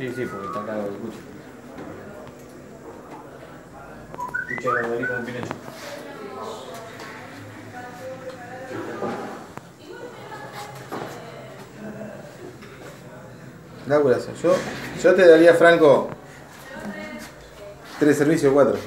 Sí, sí, porque está acá lo escucho. Escucha la nariz con Pinocho. Yo, yo te daría, Franco, tres servicios, cuatro.